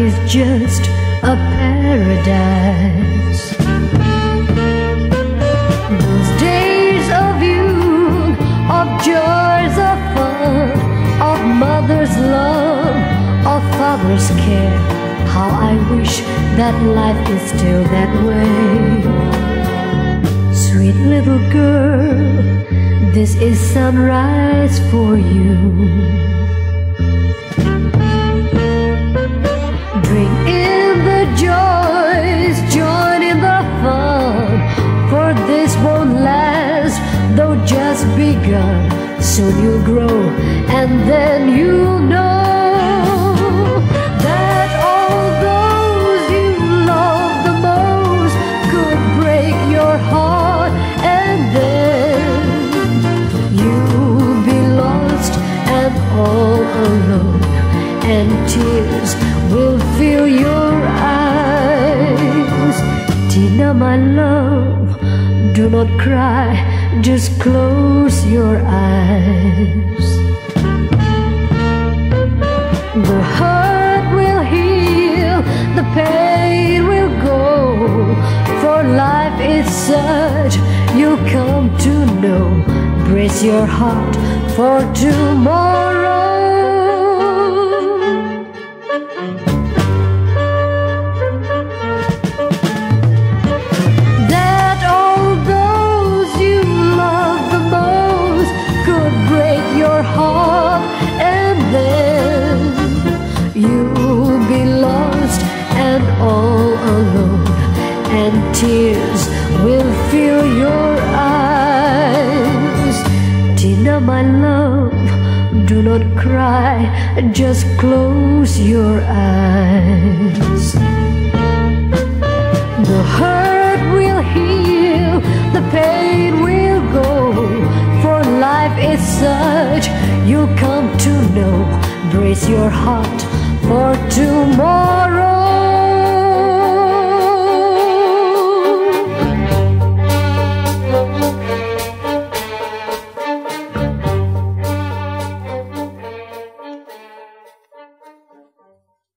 is just a paradise. Those days of youth, of joys of fun, of mother's love, of father's care. How I wish that life is still that way. Sweet little girl, this is sunrise for you. Begun. Soon you'll grow, and then you'll know that all those you love the most could break your heart, and then you'll be lost and all alone, and tears will fill your eyes. Tina, my love, do not cry, just close your eyes. The hurt will heal, the pain will go. For life is such you'll come to know. Brace your heart for tomorrow. You'll be lost and all alone, and tears will fill your eyes. Tina, my love, do not cry, just close your eyes. The hurt will heal, the pain will go. For life is such you'll come to know. Brace your heart for tomorrow.